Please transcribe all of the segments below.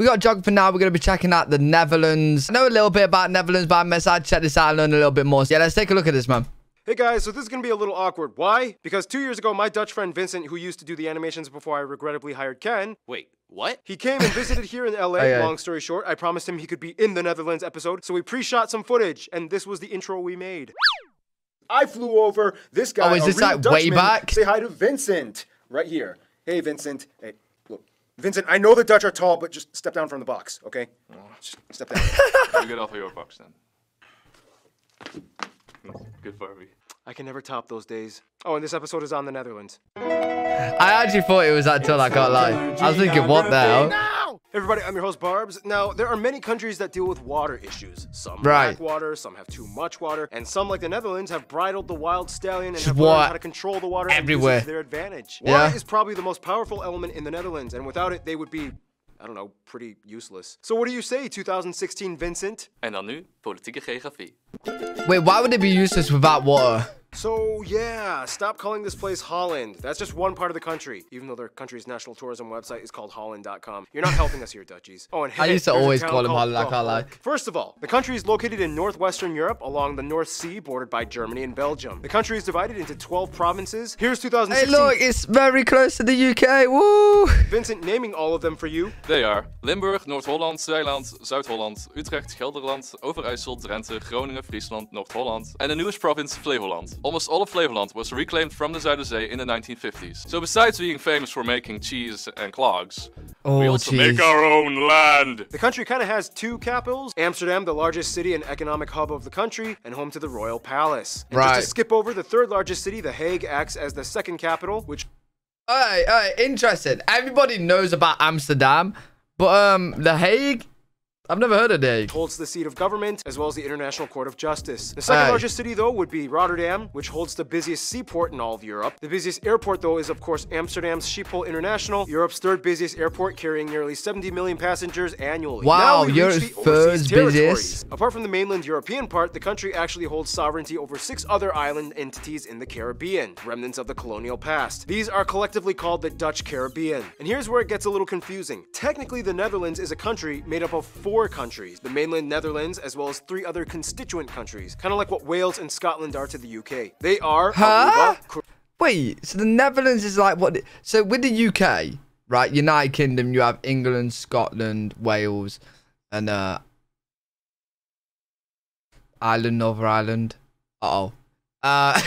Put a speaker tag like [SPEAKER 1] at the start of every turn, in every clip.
[SPEAKER 1] We got Jog for now. We're going to be checking out the Netherlands. I know a little bit about Netherlands, but I'm excited to check this out and learn a little bit more. So yeah, let's take a look at this, man.
[SPEAKER 2] Hey guys, so this is gonna be a little awkward. Why? Because two years ago, my Dutch friend Vincent, who used to do the animations before I regrettably hired Ken,
[SPEAKER 3] Wait, what?
[SPEAKER 2] he came and visited here in LA.
[SPEAKER 1] Aye, aye.
[SPEAKER 2] Long story short, I promised him he could be in the Netherlands episode, so we pre-shot some footage, and this was the intro we made. I flew over. This guy,
[SPEAKER 1] Oh, is
[SPEAKER 2] a
[SPEAKER 1] this,
[SPEAKER 2] real
[SPEAKER 1] like, way
[SPEAKER 2] Dutchman,
[SPEAKER 1] back?
[SPEAKER 2] Say hi to Vincent right here. Hey, Vincent. Hey, look, Vincent. I know the Dutch are tall, but just step down from the box, okay? Mm. Just step down.
[SPEAKER 4] You get off of your box then. Good for me.
[SPEAKER 2] I can never top those days. Oh, and this episode is on the Netherlands.
[SPEAKER 1] I actually thought it was that tall, I can't lie. I was thinking, what the hell?
[SPEAKER 2] Everybody, I'm your host Barbs. Now, there are many countries that deal with water issues. Some
[SPEAKER 1] Right.
[SPEAKER 2] lack water, some have too much water, and some, like the Netherlands, have bridled the wild stallion and
[SPEAKER 1] Just
[SPEAKER 2] have
[SPEAKER 1] water
[SPEAKER 2] learned how to control the water
[SPEAKER 1] everywhere.
[SPEAKER 2] and to their advantage. Water
[SPEAKER 1] Yeah.
[SPEAKER 2] is probably the most powerful element in the Netherlands, and without it, they would be, I don't know, pretty useless. So, what do you say, 2016 Vincent?
[SPEAKER 4] En dan nu politieke geografie.
[SPEAKER 1] Wait, why would it be useless without water?
[SPEAKER 2] So, yeah, stop calling this place Holland. That's just one part of the country, even though their country's national tourism website is called Holland.com. You're not helping us here, Dutchies. Oh, and
[SPEAKER 1] I used to always call them
[SPEAKER 2] called
[SPEAKER 1] Holland, I
[SPEAKER 2] The
[SPEAKER 1] can't lie.
[SPEAKER 2] First of all, the country is located in northwestern Europe along the North Sea, bordered by Germany and Belgium. The country is divided into 12 provinces. Here's 2016.
[SPEAKER 1] Hey, look, it's very close to the UK. Woo!
[SPEAKER 2] Vincent naming all of them for you.
[SPEAKER 4] They are Limburg, Noord-Holland, Zeeland, Zuid-Holland, Utrecht, Gelderland, Overijssel, Drenthe, Groningen, Friesland, Noord-Holland, and the newest province, Flevoland. Almost all of Flevoland was reclaimed from the Zuiderzee in the 1950s. So besides being famous for making cheese and clogs, we
[SPEAKER 1] Oh,
[SPEAKER 4] also
[SPEAKER 1] jeez.
[SPEAKER 4] make our own land.
[SPEAKER 2] The country kind of has two capitals Amsterdam, the largest city and economic hub of the country, and home to the Royal Palace. And
[SPEAKER 1] Right.
[SPEAKER 2] just to skip over, the third largest city, The Hague, acts as the second capital, which
[SPEAKER 1] Alright, alright, interesting. Everybody knows about Amsterdam, but um, The Hague? I've never heard of Hague.
[SPEAKER 2] holds the seat of government as well as the International Court of Justice. The second
[SPEAKER 1] Aye.
[SPEAKER 2] largest city, though, would be Rotterdam, which holds the busiest seaport in all of Europe. The busiest airport, though, is of course Amsterdam's Schiphol International, Europe's third busiest airport, carrying nearly 70 million passengers annually.
[SPEAKER 1] Wow, Europe's third
[SPEAKER 2] territories.
[SPEAKER 1] busiest.
[SPEAKER 2] Apart from the mainland European part, the country actually holds sovereignty over six other island entities in the Caribbean, remnants of the colonial past. These are collectively called the Dutch Caribbean. And here's where it gets a little confusing. Technically, the Netherlands is a country made up of four countries the mainland Netherlands, as well as three other constituent countries, kind of like what Wales and Scotland are to the UK. They are
[SPEAKER 1] Huh?
[SPEAKER 2] Aruba,
[SPEAKER 1] Wait, so the Netherlands is like what? So with the UK, right? United Kingdom, you have England, Scotland, Wales, and uh, Ireland, Northern Ireland. Uh oh. Uh,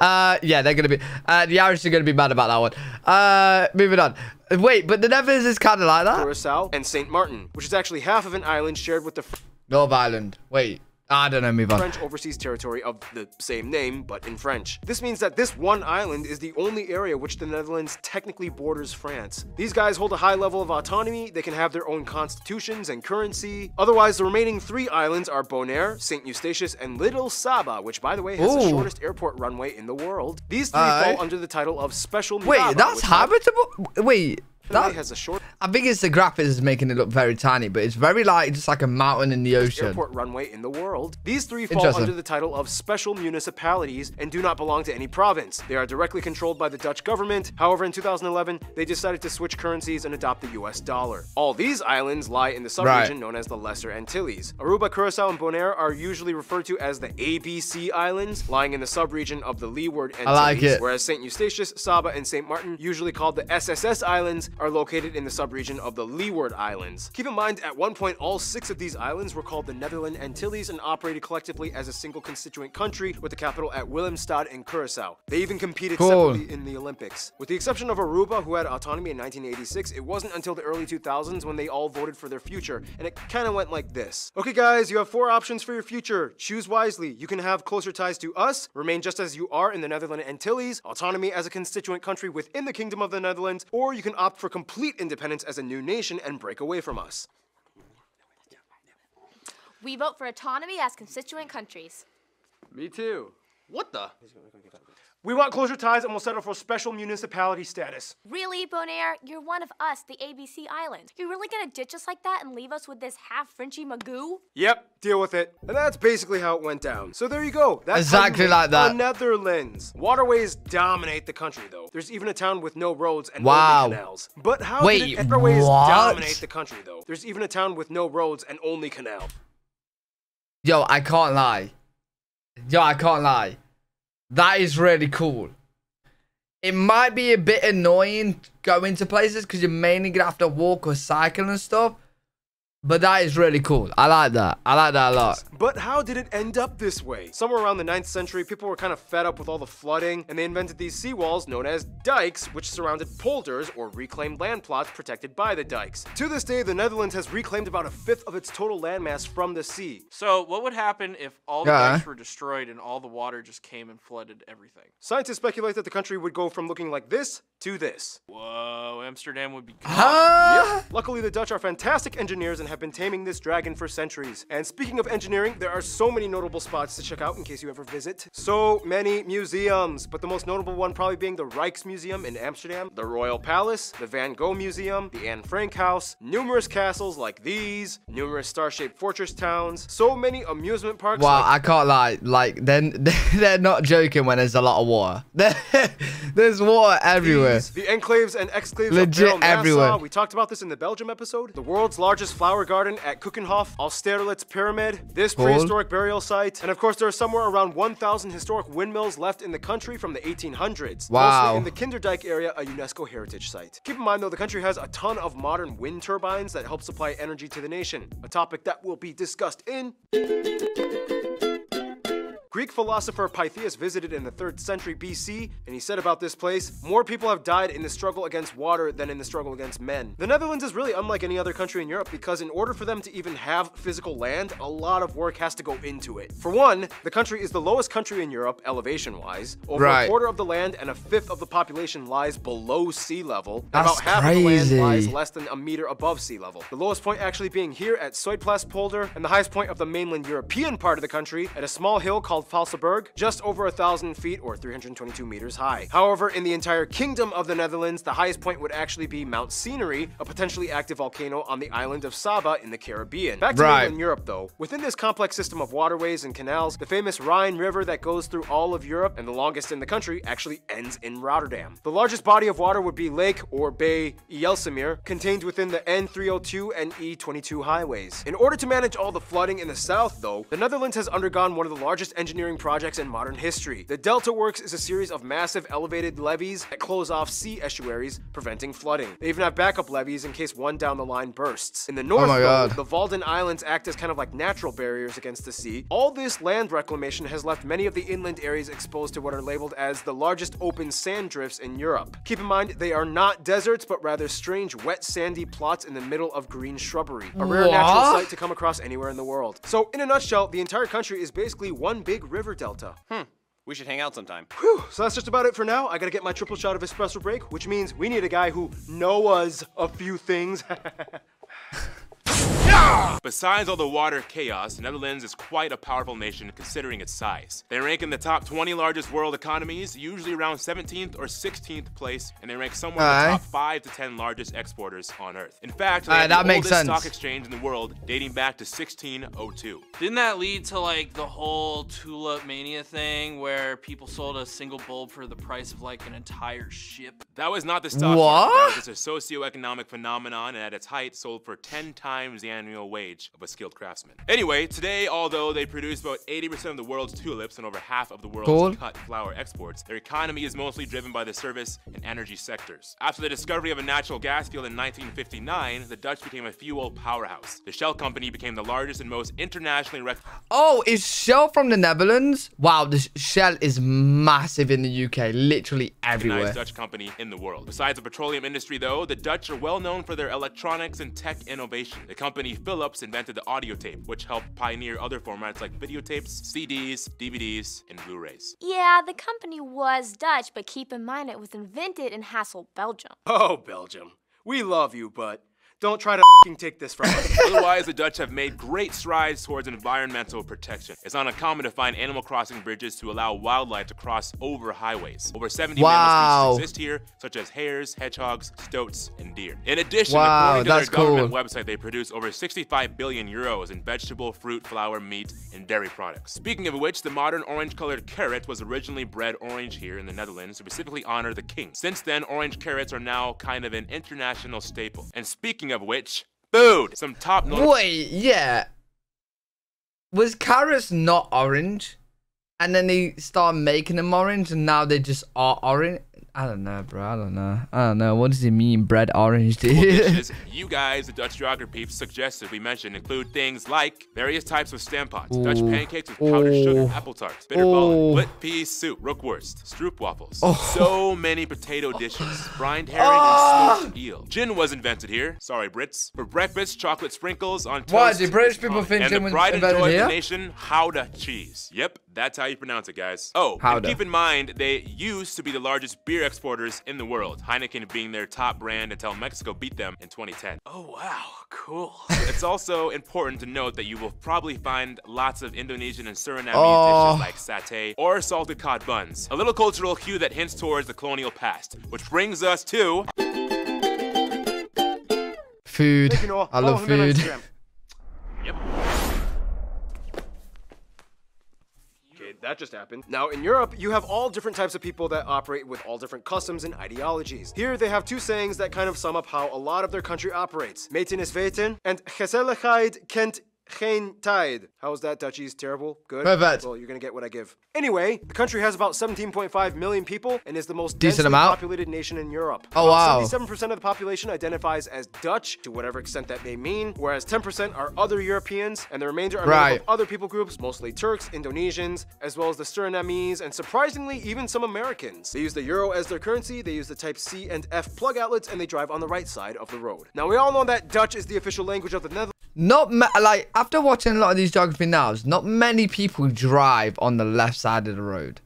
[SPEAKER 1] uh, yeah, they're gonna be. Uh, the Irish are gonna be mad about that one. Uh, moving on. Wait, but the Netherlands is kind of like that.
[SPEAKER 2] Curacao, and St. Martin, which is actually half of an island shared with the
[SPEAKER 1] North Island. Wait, Ah, I don't know. Move on.
[SPEAKER 2] French overseas territory of the same name, but in French. This means that this one island is the only area which the Netherlands technically borders France. These guys hold a high level of autonomy, they can have their own constitutions and currency. Otherwise, the remaining three islands are Bonaire, St. Eustatius, and Little Saba, which by the way has the shortest airport runway in the world. These three
[SPEAKER 1] Aye.
[SPEAKER 2] fall under the title of Special
[SPEAKER 1] Wait,
[SPEAKER 2] Miraba,
[SPEAKER 1] that's
[SPEAKER 2] which by the
[SPEAKER 1] habitable. Wait, that.
[SPEAKER 2] has the short
[SPEAKER 1] I think it's the graphics is making it look very tiny, but it's very like just like a mountain in the ocean.
[SPEAKER 2] airport runway in the world. These three fall under the title of special municipalities and do not belong to any province. They are directly controlled by the Dutch government. However, in 2011, they decided to switch currencies and adopt the US dollar. All these islands lie in the subregion
[SPEAKER 1] Right.
[SPEAKER 2] known as the Lesser Antilles. Aruba, Curacao, and Bonaire are usually referred to as the ABC Islands, lying in the subregion of the Leeward Antilles.
[SPEAKER 1] like it.
[SPEAKER 2] Whereas St. Eustatius, Saba, and St. Martin, usually called the SSS Islands, are located in the subregion of the Leeward Islands. Keep in mind, at one point, all six of these islands were called the Netherland Antilles and operated collectively as a single constituent country with the capital at Willemstad in Curacao. They even competed
[SPEAKER 1] Cool.
[SPEAKER 2] separately in the Olympics. With the exception of Aruba, who had autonomy in 1986, it wasn't until the early 2000s when they all voted for their future, and it kind of went like this. Okay, guys, you have four options for your future. Choose wisely. You can have closer ties to us, remain just as you are in the Netherlands Antilles, autonomy as a constituent country within the Kingdom of the Netherlands, or you can opt for complete independence as a new nation and break away from us.
[SPEAKER 5] We vote for autonomy as constituent countries.
[SPEAKER 6] Me too.
[SPEAKER 2] What the? We want closer ties and we'll settle for special municipality status.
[SPEAKER 3] Really, Bonaire? You're one of us, the ABC Island. You're really gonna ditch us like that and leave us with this half Frenchy Magoo?
[SPEAKER 2] Yep, deal with it. And that's basically how it went down. So there you go. That's
[SPEAKER 1] Exactly like that.
[SPEAKER 2] The Netherlands. Waterways dominate the country, though. There's even a town with no roads and
[SPEAKER 1] Wow.
[SPEAKER 2] only canals. But how
[SPEAKER 1] Wait,
[SPEAKER 2] did waterways dominate the country, though? There's even a town with no roads and only canal.
[SPEAKER 1] Yo, I can't lie. Yo, I can't lie. That is really cool. It might be a bit annoying going to places because you're mainly gonna have to walk or cycle and stuff. But that is really cool. I like that. I like that a lot.
[SPEAKER 2] But how did it end up this way? Somewhere around the 9th century, people were kind of fed up with all the flooding, and they invented these seawalls known as dikes, which surrounded polders or reclaimed land plots protected by the dikes. To this day, the Netherlands has reclaimed about a fifth of its total landmass from the sea.
[SPEAKER 5] So, what would happen if all the
[SPEAKER 1] Yeah.
[SPEAKER 5] dikes were destroyed and all the water just came and flooded everything?
[SPEAKER 2] Scientists speculate that the country would go from looking like this to this.
[SPEAKER 5] Whoa, Amsterdam would be gone.
[SPEAKER 1] Huh?
[SPEAKER 2] Luckily, the Dutch are fantastic engineers and have been taming this dragon for centuries. And speaking of engineering, there are so many notable spots to check out in case you ever visit. So many museums, but the most notable one probably being the Rijksmuseum in Amsterdam, the Royal Palace, the Van Gogh Museum, the Anne Frank House, numerous castles like these, numerous star-shaped fortress towns, so many amusement parks.
[SPEAKER 1] Wow,
[SPEAKER 2] like-
[SPEAKER 1] I can't lie. Like, then they're not joking when there's a lot of water. there's water everywhere.
[SPEAKER 2] These, The enclaves and exclaves
[SPEAKER 1] Legit
[SPEAKER 2] of
[SPEAKER 1] everywhere.
[SPEAKER 2] We talked about this in the Belgium episode. The world's largest flower garden at Keukenhof, Austerlitz Pyramid, this prehistoric burial site, and of course there are somewhere around 1,000 historic windmills left in the country from the 1800s.
[SPEAKER 1] Wow.
[SPEAKER 2] Mostly in the Kinderdijk area, a UNESCO heritage site. Keep in mind though, the country has a ton of modern wind turbines that help supply energy to the nation, a topic that will be discussed in Greek philosopher Pytheas visited in the 3rd century BC, and he said about this place, more people have died in the struggle against water than in the struggle against men. The Netherlands is really unlike any other country in Europe because in order for them to even have physical land, a lot of work has to go into it. For one, the country is the lowest country in Europe, elevation-wise. Over
[SPEAKER 1] Right.
[SPEAKER 2] a quarter of the land and a fifth of the population lies below sea level.
[SPEAKER 1] That's
[SPEAKER 2] about half of the land lies less than a meter above sea level. The lowest point actually being here at Zuidplaspolder, and the highest point of the mainland European part of the country at a small hill called Vaalserberg, just over a thousand feet or 322 meters high. However, in the entire kingdom of the Netherlands, the highest point would actually be Mount Scenery, a potentially active volcano on the island of Saba in the Caribbean. Back to
[SPEAKER 1] Right.
[SPEAKER 2] mainland Europe though. Within this complex system of waterways and canals, the famous Rhine River that goes through all of Europe and the longest in the country actually ends in Rotterdam. The largest body of water would be Lake or Bay Ijsselmeer, contained within the N302 and E22 highways. In order to manage all the flooding in the south though, the Netherlands has undergone one of the largest engineering projects in modern history. The Delta Works is a series of massive elevated levees that close off sea estuaries, preventing flooding. They even have backup levees in case one down the line bursts. In the oh north,
[SPEAKER 1] my
[SPEAKER 2] though, the Wadden Islands act as kind of like natural barriers against the sea. All this land reclamation has left many of the inland areas exposed to what are labeled as the largest open sand drifts in Europe. Keep in mind, they are not deserts, but rather strange, wet, sandy plots in the middle of green shrubbery. A rare natural sight to come across anywhere in the world. So, in a nutshell, the entire country is basically one big river delta. Hmm.
[SPEAKER 6] We should hang out sometime.
[SPEAKER 2] Whew, so that's just about it for now. I gotta get my triple shot of espresso break, which means we need a guy who knows a few things.
[SPEAKER 7] Besides all the water chaos, the Netherlands is quite a powerful nation considering its size. They rank in the top 20 largest world economies, usually around 17th or 16th place, and they rank somewhere in
[SPEAKER 1] Aye.
[SPEAKER 7] the top 5 to 10 largest exporters on Earth. In fact, they
[SPEAKER 1] Aye,
[SPEAKER 7] have
[SPEAKER 1] that
[SPEAKER 7] the
[SPEAKER 1] makes
[SPEAKER 7] oldest
[SPEAKER 1] sense.
[SPEAKER 7] stock exchange in the world dating back to 1602.
[SPEAKER 5] Didn't that lead to like the whole tulip mania thing where people sold a single bulb for the price of like an entire ship?
[SPEAKER 7] That was not the stock
[SPEAKER 1] What?
[SPEAKER 7] market. That was just a socioeconomic phenomenon and at its height sold for 10 times the annual wage of a skilled craftsman. Anyway, today, although they produce about 80% of the world's tulips and over half of the world's
[SPEAKER 1] Cool.
[SPEAKER 7] cut flower exports, their economy is mostly driven by the service and energy sectors. After the discovery of a natural gas field in 1959, the Dutch became a fuel powerhouse. The Shell company became the largest and most internationally recognized
[SPEAKER 1] Oh, is Shell from the Netherlands? Wow, the Shell is massive in the UK, literally everywhere.
[SPEAKER 7] Dutch company in the world. Besides the petroleum industry, though, the Dutch are well known for their electronics and tech innovation. The company Philips invented the audio tape, which helped pioneer other formats like videotapes, CDs, DVDs, and Blu-rays.
[SPEAKER 3] Yeah, the company was Dutch, but keep in mind it was invented in Hasselt, Belgium.
[SPEAKER 2] oh, Belgium. We love you, but Don't try to fing take this from us.
[SPEAKER 7] Otherwise, the Dutch have made great strides towards environmental protection. It's not uncommon to find animal crossing bridges to allow wildlife to cross over highways. Over 70
[SPEAKER 1] Wow.
[SPEAKER 7] mammal species exist here, such as hares, hedgehogs, stoats, and deer. In addition,
[SPEAKER 1] Wow,
[SPEAKER 7] according to
[SPEAKER 1] that's
[SPEAKER 7] their government
[SPEAKER 1] cool.
[SPEAKER 7] website, they produce over 65 billion euros in vegetable, fruit, flour, meat, and dairy products. Speaking of which, the modern orange-colored carrot was originally bred orange here in the Netherlands to specifically honor the king. Since then, orange carrots are now kind of an international staple. And speaking of which, food! Some top notable
[SPEAKER 1] Wait, yeah. Was carrots not orange? And then they start making them orange and now they just are orange? I don't know, bro. I don't know. I don't know. What does it mean, bread orange,
[SPEAKER 7] dishes you guys, the Dutch geography suggested we mentioned include things like various types of stamppots, Dutch
[SPEAKER 1] Ooh.
[SPEAKER 7] pancakes with powdered sugar, apple tarts, bitterballen, split pea soup, rookworst, stroop waffles.
[SPEAKER 1] Oh.
[SPEAKER 7] So many potato dishes, brined herring
[SPEAKER 1] Ah.
[SPEAKER 7] and smoked eel. Gin was invented here. Sorry, Brits. For breakfast, chocolate sprinkles on toast.
[SPEAKER 1] Why, do British
[SPEAKER 7] is
[SPEAKER 1] people think
[SPEAKER 7] and
[SPEAKER 1] gin
[SPEAKER 7] the
[SPEAKER 1] was
[SPEAKER 7] pride and joy of the nation, Gouda cheese. Yep, that's how you pronounce it, guys. Oh, and keep in mind they used to be the largest beer exporters in the world. Heineken being their top brand until Mexico beat them in 2010.
[SPEAKER 5] Oh wow, cool.
[SPEAKER 7] It's also important to note that you will probably find lots of Indonesian and Surinamese
[SPEAKER 1] Oh.
[SPEAKER 7] dishes like satay or salted cod buns. A little cultural cue that hints towards the colonial past, which brings us to
[SPEAKER 1] food.
[SPEAKER 2] Thank you, Noah.
[SPEAKER 1] I love food.
[SPEAKER 7] Yep.
[SPEAKER 2] That just happened. Now, in Europe, you have all different types of people that operate with all different customs and ideologies. Here, they have two sayings that kind of sum up how a lot of their country operates. Meten is weten, and gezelligheid kent geen tijd. How is that, Dutchies? Terrible? Good?
[SPEAKER 1] Perfect.
[SPEAKER 2] Well, you're gonna get what I give. Anyway, the country has about 17.5 million people and is the most
[SPEAKER 1] Decent
[SPEAKER 2] densely
[SPEAKER 1] amount.
[SPEAKER 2] populated nation in Europe.
[SPEAKER 1] Oh,
[SPEAKER 2] About
[SPEAKER 1] wow.
[SPEAKER 2] 77% of the population identifies as Dutch, to whatever extent that may mean, whereas 10% are other Europeans, and the remainder are made up
[SPEAKER 1] Right.
[SPEAKER 2] of other people groups, mostly Turks, Indonesians, as well as the Surinamese, and surprisingly, even some Americans. They use the euro as their currency, they use the type C and F plug outlets, and they drive on the right side of the road. Now, we all know that Dutch is the official language of the Netherlands.
[SPEAKER 1] Not like after watching a lot of these geography nows, not many people drive on the left side of the road.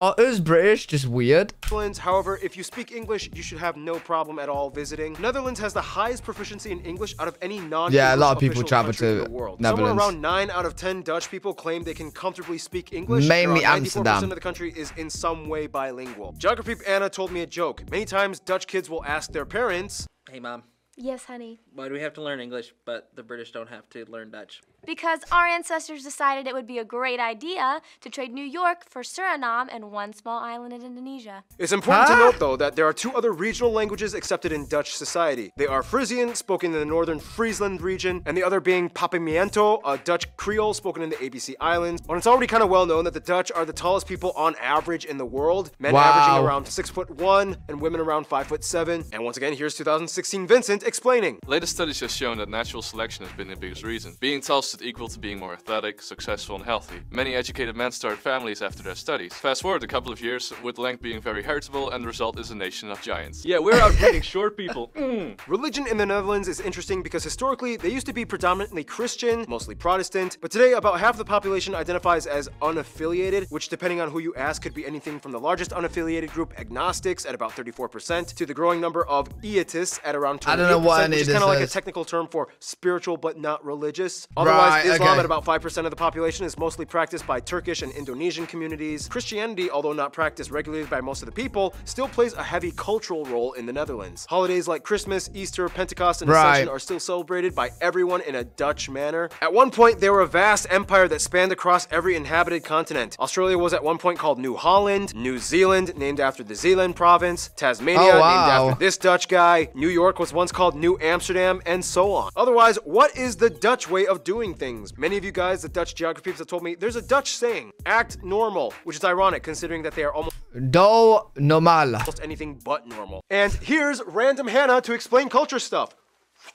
[SPEAKER 1] Are us British just weird?
[SPEAKER 2] Netherlands. However, if you speak English, you should have no problem at all visiting. Netherlands has the highest proficiency in English out of any non
[SPEAKER 1] Yeah, a lot of people
[SPEAKER 2] official
[SPEAKER 1] travel
[SPEAKER 2] country in
[SPEAKER 1] to
[SPEAKER 2] the world.
[SPEAKER 1] Netherlands.
[SPEAKER 2] Somewhere around 9 out of 10 Dutch people claim they can comfortably speak English.
[SPEAKER 1] Mainly
[SPEAKER 2] Around 94%
[SPEAKER 1] Amsterdam.
[SPEAKER 2] of the country is in some way bilingual. Geography Anna told me a joke. Many times Dutch kids will ask their parents,
[SPEAKER 8] Hey, Mom,
[SPEAKER 3] Yes, honey.
[SPEAKER 8] why do we have to learn English, but the British don't have to learn Dutch?
[SPEAKER 3] Because our ancestors decided it would be a great idea to trade New York for Suriname and one small island in Indonesia.
[SPEAKER 2] It's important to
[SPEAKER 1] ah!
[SPEAKER 2] note, though, that there are two other regional languages accepted in Dutch society. They are Frisian, spoken in the northern Friesland region, and the other being Papiamento, a Dutch Creole spoken in the ABC Islands. And it's already kind of well known that the Dutch are the tallest people on average in the world, men
[SPEAKER 1] Wow.
[SPEAKER 2] averaging around six foot one and women around five foot seven. And once again, here's 2016 Vincent explaining.
[SPEAKER 4] Latest studies have shown that natural selection has been the biggest reason. Being tall stood equal to being more athletic, successful, and healthy. Many educated men start families after their studies. Fast forward a couple of years, with length being very heritable, and the result is a nation of giants.
[SPEAKER 9] Yeah, we're outbreeding short people. Mm.
[SPEAKER 2] Religion in the Netherlands is interesting because historically they used to be predominantly Christian, mostly Protestant, but today about half the population identifies as unaffiliated, which depending on who you ask could be anything from the largest unaffiliated group, agnostics, at about 34%, to the growing number of ietsists at around 28%,
[SPEAKER 1] Don't what
[SPEAKER 2] which is
[SPEAKER 1] any
[SPEAKER 2] kind of
[SPEAKER 1] of
[SPEAKER 2] like a technical term for spiritual but not religious. Otherwise,
[SPEAKER 1] Right,
[SPEAKER 2] Islam
[SPEAKER 1] okay.
[SPEAKER 2] at about 5% of the population is mostly practiced by Turkish and Indonesian communities. Christianity, although not practiced regularly by most of the people, still plays a heavy cultural role in the Netherlands. Holidays like Christmas, Easter, Pentecost, and Ascension are still celebrated by everyone in a Dutch manner. At one point, they were a vast empire that spanned across every inhabited continent. Australia was at one point called New Holland, New Zealand, named after the Zealand province, Tasmania,
[SPEAKER 1] Oh,
[SPEAKER 2] named after this Dutch guy, New York was once called New Amsterdam, and so on. Otherwise, what is the Dutch way of doing things? Many of you guys, the Dutch geography peeps, have told me there's a Dutch saying, act normal, which is ironic considering that they are almost
[SPEAKER 1] Do normal.
[SPEAKER 2] Almost anything but normal. And here's random Hannah to explain culture stuff.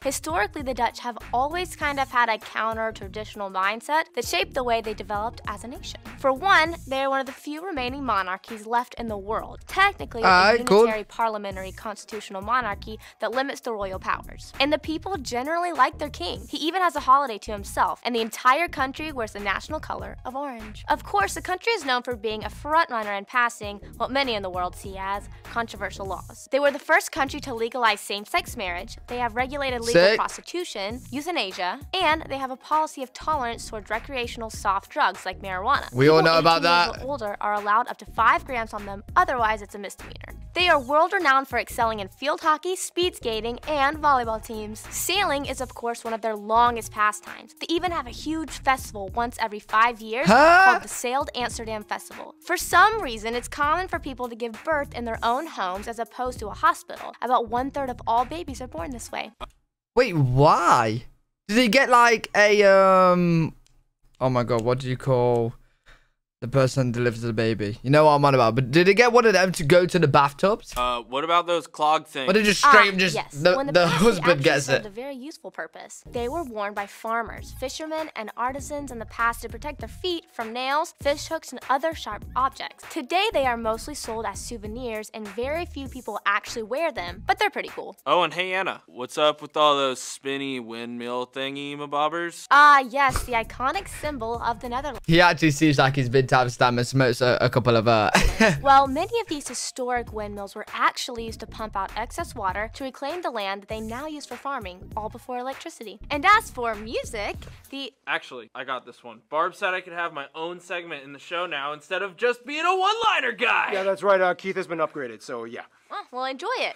[SPEAKER 3] Historically, the Dutch have always kind of had a counter traditional mindset that shaped the way they developed as a nation. For one, they are one of the few remaining monarchies left in the world. Technically,
[SPEAKER 1] Alright,
[SPEAKER 3] a
[SPEAKER 1] cool.
[SPEAKER 3] unitary parliamentary constitutional monarchy that limits the royal powers. And the people generally like their king. He even has a holiday to himself, and the entire country wears the national color of orange. Of course, the country is known for being a frontrunner in passing what many in the world see as controversial laws. They were the first country to legalize same-sex marriage. They have regulated legal
[SPEAKER 1] Sick.
[SPEAKER 3] prostitution, euthanasia, and they have a policy of tolerance towards recreational soft drugs like marijuana.
[SPEAKER 1] We all know about
[SPEAKER 3] 18 years
[SPEAKER 1] that.
[SPEAKER 3] or older are allowed up to 5 grams on them, otherwise it's a misdemeanor. They are world renowned for excelling in field hockey, speed skating, and volleyball teams. Sailing is of course one of their longest pastimes. They even have a huge festival once every 5 years
[SPEAKER 1] Huh?
[SPEAKER 3] called the Sailed Amsterdam Festival. For some reason, it's common for people to give birth in their own homes as opposed to a hospital. About one third of all babies are born this way.
[SPEAKER 1] Wait, why? Did he get like a um? Oh my god, what do you call the person delivers the baby? You know what I'm on about. But did it get one of them to go to the bathtubs?
[SPEAKER 5] Uh, what about those clog things?
[SPEAKER 1] Or did just
[SPEAKER 3] Ah,
[SPEAKER 1] straight just
[SPEAKER 3] yes.
[SPEAKER 1] the,
[SPEAKER 3] When
[SPEAKER 1] the,
[SPEAKER 3] past, they
[SPEAKER 1] husband
[SPEAKER 3] actually
[SPEAKER 1] gets
[SPEAKER 3] served
[SPEAKER 1] it?
[SPEAKER 3] a very useful purpose. They were worn by farmers, fishermen, and artisans in the past to protect their feet from nails, fish hooks, and other sharp objects. Today, they are mostly sold as souvenirs, and very few people actually wear them, but they're pretty cool.
[SPEAKER 5] Oh, and hey Anna, what's up with all those spinny windmill thingy mabobbers?
[SPEAKER 3] Ah, yes, the iconic symbol of the Netherlands.
[SPEAKER 1] He actually seems like he's been to Amsterdam and smokes a, a couple of uh.
[SPEAKER 3] Well, many of these historic windmills were actually used to pump out excess water to reclaim the land that they now use for farming, all before electricity. And as for music, the
[SPEAKER 5] Actually, I got this one. Barb said I could have my own segment in the show now instead of just being a one-liner guy.
[SPEAKER 2] Yeah, that's right. Uh, Keith has been upgraded, so yeah.
[SPEAKER 3] oh, well, enjoy it.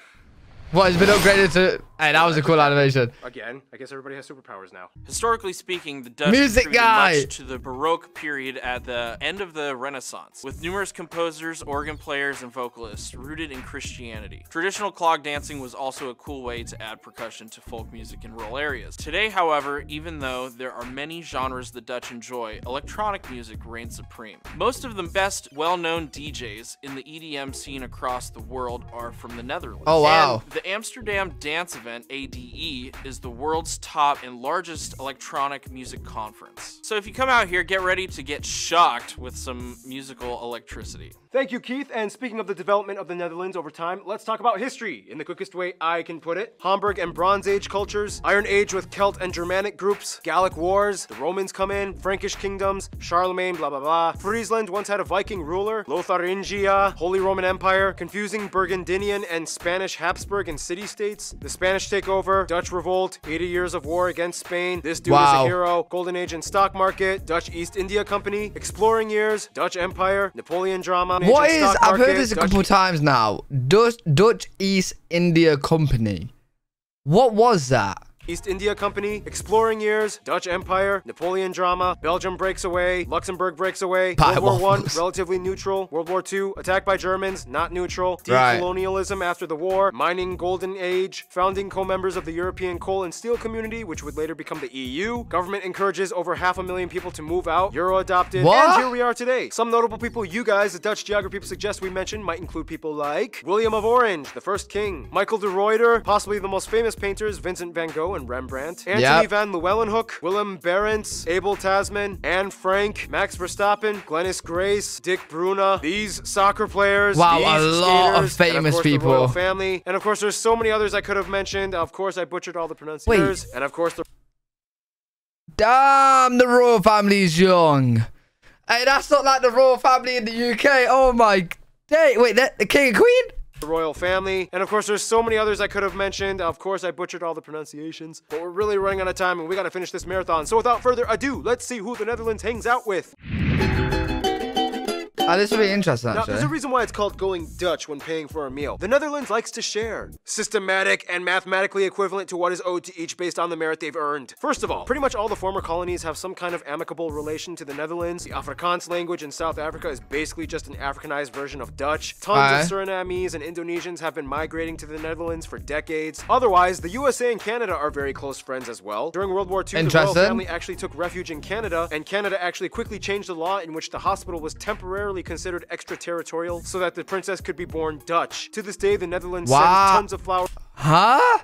[SPEAKER 1] What has been upgraded to? Hey, that was a cool animation.
[SPEAKER 2] Again, I guess everybody has superpowers now.
[SPEAKER 5] Historically speaking, the Dutch
[SPEAKER 1] Music
[SPEAKER 5] contributed
[SPEAKER 1] guy.
[SPEAKER 5] much to the Baroque period at the end of the Renaissance, with numerous composers, organ players, and vocalists rooted in Christianity. Traditional clog dancing was also a cool way to add percussion to folk music in rural areas. Today, however, even though there are many genres the Dutch enjoy, electronic music reigns supreme. Most of the best well-known DJs in the EDM scene across the world are from the Netherlands.
[SPEAKER 1] Oh, wow.
[SPEAKER 5] Amsterdam Dance Event, ADE, is the world's top and largest electronic music conference. So if you come out here, get ready to get shocked with some musical electricity.
[SPEAKER 2] Thank you, Keith. And speaking of the development of the Netherlands over time, let's talk about history in the quickest way I can put it. Hamburg and Bronze Age cultures, Iron Age with Celt and Germanic groups, Gallic Wars, the Romans come in, Frankish kingdoms, Charlemagne, blah blah blah. Friesland once had a Viking ruler, Lotharingia, Holy Roman Empire, confusing Burgundian and Spanish Habsburg and city states, the Spanish takeover, Dutch revolt, 80 years of war against Spain, this dude is a hero, Golden Age and stock market, Dutch East India Company, exploring years, Dutch Empire, Napoleon drama.
[SPEAKER 1] What is, I've heard this a
[SPEAKER 2] Dutch
[SPEAKER 1] couple times now. Dutch Dutch East India Company. What was that?
[SPEAKER 2] East India Company, exploring years, Dutch Empire, Napoleon drama, Belgium breaks away, Luxembourg breaks away, World War One, relatively neutral, World War Two, attacked by Germans, not neutral,
[SPEAKER 1] Right.
[SPEAKER 2] decolonialism after the war, mining golden age, founding co-members of the European coal and steel community, which would later become the EU, government encourages over half a million people to move out, Euro adopted,
[SPEAKER 1] What?
[SPEAKER 2] and here we are today. Some notable people you guys, the Dutch geography people suggest we mention, might include people like William of Orange, the first king, Michael de Ruyter, possibly the most famous painters, Vincent van Gogh and Rembrandt, Anthony
[SPEAKER 1] Yep.
[SPEAKER 2] van Leeuwenhoek, Willem Barents, Abel Tasman, Anne Frank, Max Verstappen, Glennis Grace, Dick Bruna, these soccer players,
[SPEAKER 1] Wow,
[SPEAKER 2] these
[SPEAKER 1] a lot of
[SPEAKER 2] skaters,
[SPEAKER 1] famous
[SPEAKER 2] and of course,
[SPEAKER 1] people.
[SPEAKER 2] The royal family, and of course, there's so many others I could have mentioned. Of course, I butchered all the pronunciators, and of course, the
[SPEAKER 1] Damn, the royal family's young. Hey, that's not like the royal family in the UK. Oh my day. Wait, that the king and queen?
[SPEAKER 2] The royal family, and of course, there's so many others I could have mentioned. Of course, I butchered all the pronunciations, but we're really running out of time, and we gotta finish this marathon. So, without further ado, let's see who the Netherlands hangs out with.
[SPEAKER 1] Oh, this would be interesting
[SPEAKER 2] Now, there's a reason why it's called going Dutch when paying for a meal. The Netherlands likes to share. Systematic and mathematically equivalent to what is owed to each based on the merit they've earned. First of all, pretty much all the former colonies have some kind of amicable relation to the Netherlands. The Afrikaans language in South Africa is basically just an Africanized version of Dutch. Tons
[SPEAKER 1] Aye.
[SPEAKER 2] of Surinamese and Indonesians have been migrating to the Netherlands for decades. Otherwise, the USA and Canada are very close friends as well. During World War II, the royal family actually took refuge in Canada, and Canada actually quickly changed the law in which the hospital was temporarily considered extraterritorial so that the princess could be born Dutch. To this day, the Netherlands
[SPEAKER 1] Wow.
[SPEAKER 2] sends tons of flowers.
[SPEAKER 1] Huh?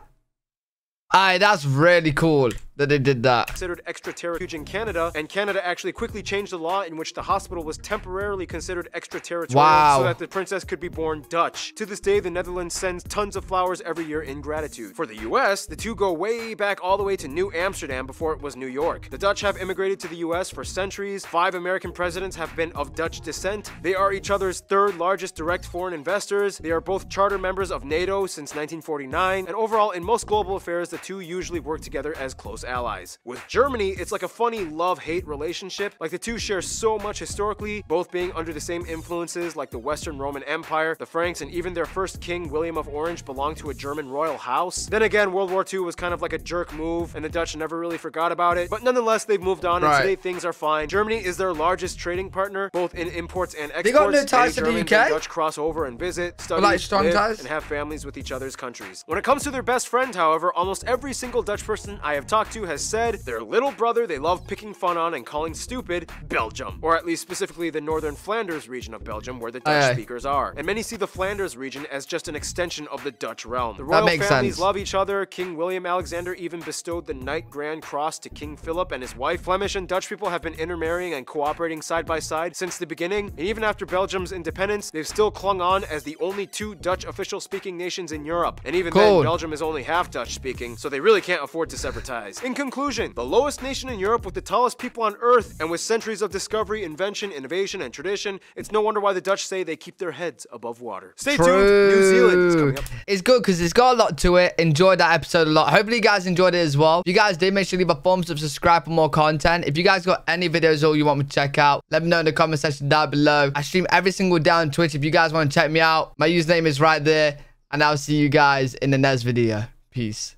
[SPEAKER 1] Aye, that's really cool. That they did that.
[SPEAKER 2] considered extraterritorial in Canada, and Canada actually quickly changed the law in which the hospital was temporarily considered extraterritorial
[SPEAKER 1] Wow.
[SPEAKER 2] so that the princess could be born Dutch. To this day, the Netherlands sends tons of flowers every year in gratitude. For the US, the two go way back all the way to New Amsterdam before it was New York. The Dutch have immigrated to the US for centuries. Five American presidents have been of Dutch descent. They are each other's third largest direct foreign investors. They are both charter members of NATO since 1949, and overall, in most global affairs, the two usually work together as close allies. With Germany, it's like a funny love-hate relationship. Like the two share so much historically, both being under the same influences like the Western Roman Empire, the Franks, and even their first king, William of Orange, belonged to a German royal house. Then again, World War II was kind of like a jerk move, and the Dutch never really forgot about it. But nonetheless, they've moved on, and today things are fine. Germany is their largest trading partner, both in imports and exports.
[SPEAKER 1] They got no ties to the UK?
[SPEAKER 2] Dutch cross over and visit, study,
[SPEAKER 1] like strong
[SPEAKER 2] live,
[SPEAKER 1] ties?
[SPEAKER 2] and have families with each other's countries. When it comes to their best friend, however, almost every single Dutch person I have talked to has said their little brother they love picking fun on and calling stupid Belgium, or at least specifically the northern Flanders region of Belgium where the Dutch
[SPEAKER 1] Aye, aye.
[SPEAKER 2] speakers are. And many see the Flanders region as just an extension of the Dutch realm. The royal
[SPEAKER 1] makes
[SPEAKER 2] families
[SPEAKER 1] sense.
[SPEAKER 2] love each other. King William Alexander even bestowed the Knight Grand Cross to King Philip and his wife. Flemish and Dutch people have been intermarrying and cooperating side by side since the beginning. And even after Belgium's independence, they've still clung on as the only two Dutch official speaking nations in Europe. And even
[SPEAKER 1] Cool.
[SPEAKER 2] then, Belgium is only half Dutch speaking, so they really can't afford to sever ties. In conclusion, the lowest nation in Europe with the tallest people on earth and with centuries of discovery, invention, innovation, and tradition, it's no wonder why the Dutch say they keep their heads above water. Stay tuned, New Zealand is coming up.
[SPEAKER 1] It's good because it's got a lot to it. Enjoyed that episode a lot. Hopefully you guys enjoyed it as well. If you guys did, make sure to leave a thumbs up, subscribe for more content. If you guys got any videos or you want me to check out, let me know in the comment section down below. I stream every single day on Twitch. If you guys want to check me out, my username is right there. And I'll see you guys in the next video. Peace.